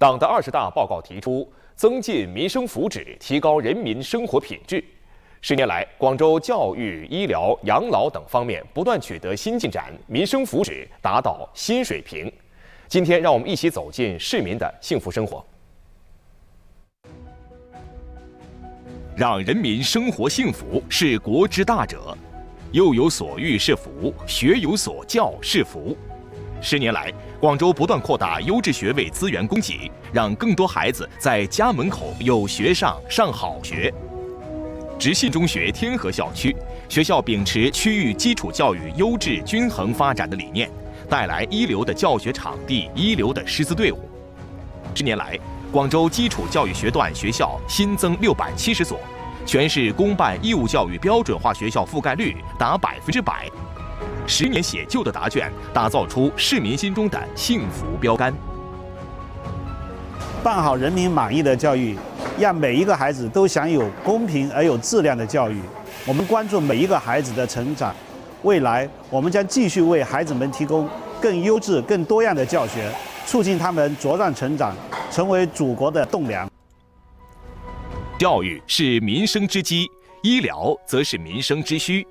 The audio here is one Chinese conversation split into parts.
党的二十大报告提出，增进民生福祉，提高人民生活品质。十年来，广州教育、医疗、养老等方面不断取得新进展，民生福祉达到新水平。今天，让我们一起走进市民的幸福生活，让人民生活幸福是国之大者。幼有所育是福，学有所教是福。十年来，广州不断扩大优质学位资源供给，让更多孩子在家门口有学上、上好学。直信中学天河校区，学校秉持区域基础教育优质均衡发展的理念，带来一流的教学场地、一流的师资队伍。十年来，广州基础教育学段学校新增六百七十所，全市公办义务教育标准化学校覆盖率达百分之百。十年写就的答卷，打造出市民心中的幸福标杆。办好人民满意的教育，让每一个孩子都享有公平而有质量的教育。我们关注每一个孩子的成长，未来我们将继续为孩子们提供更优质、更多样的教学，促进他们茁壮成长，成为祖国的栋梁。教育是民生之基，医疗则是民生之需。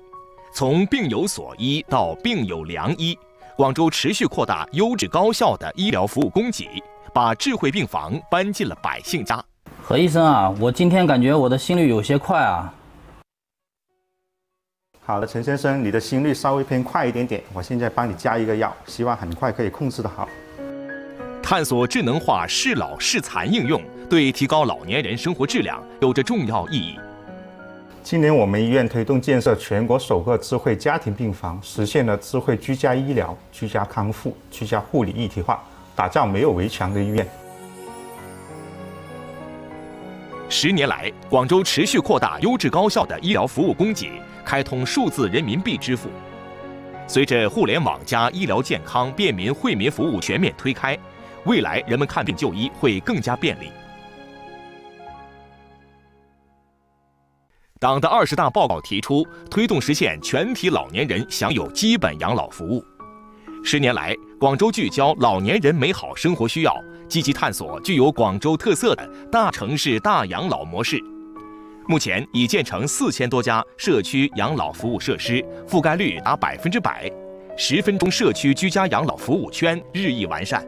从病有所医到病有良医，广州持续扩大优质高效的医疗服务供给，把智慧病房搬进了百姓家。何医生啊，我今天感觉我的心率有些快啊。好的，陈先生，你的心率稍微偏快一点点，我现在帮你加一个药，希望很快可以控制的好。探索智能化适老适残应用，对提高老年人生活质量有着重要意义。今年我们医院推动建设全国首个智慧家庭病房，实现了智慧居家医疗、居家康复、居家护理一体化，打造没有围墙的医院。十年来，广州持续扩大优质高效的医疗服务供给，开通数字人民币支付。随着互联网加医疗健康便民惠民服务全面推开，未来人们看病就医会更加便利。党的二十大报告提出，推动实现全体老年人享有基本养老服务。十年来，广州聚焦老年人美好生活需要，积极探索具有广州特色的大城市大养老模式。目前已建成四千多家社区养老服务设施，覆盖率达百分之百。十分钟社区居家养老服务圈日益完善。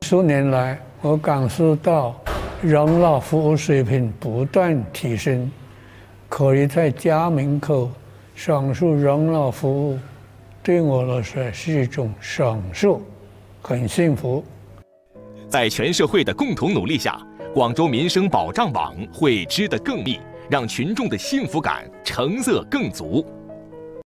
数年来，我感受到。养老服务水平不断提升，可以在家门口享受养老服务，对我来说是一种享受，很幸福。在全社会的共同努力下，广州民生保障网会织得更密，让群众的幸福感成色更足。